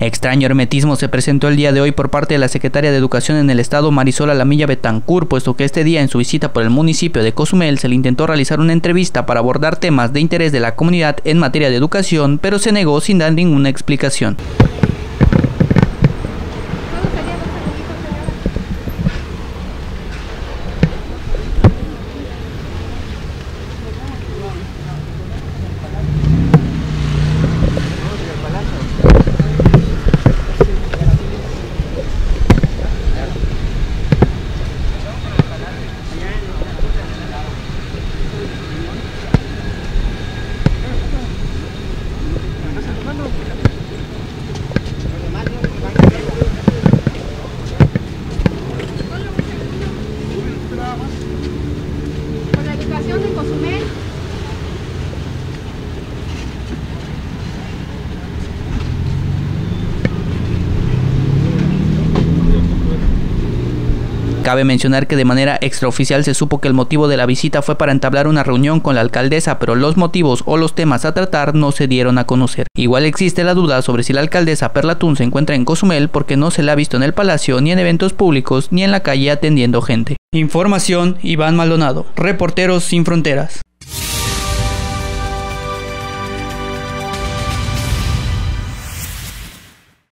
Extraño hermetismo se presentó el día de hoy por parte de la secretaria de Educación en el estado Marisola Lamilla Betancur, puesto que este día en su visita por el municipio de Cozumel se le intentó realizar una entrevista para abordar temas de interés de la comunidad en materia de educación, pero se negó sin dar ninguna explicación. Cabe mencionar que de manera extraoficial se supo que el motivo de la visita fue para entablar una reunión con la alcaldesa, pero los motivos o los temas a tratar no se dieron a conocer. Igual existe la duda sobre si la alcaldesa Perlatún se encuentra en Cozumel porque no se la ha visto en el palacio, ni en eventos públicos, ni en la calle atendiendo gente. Información Iván Maldonado, Reporteros Sin Fronteras.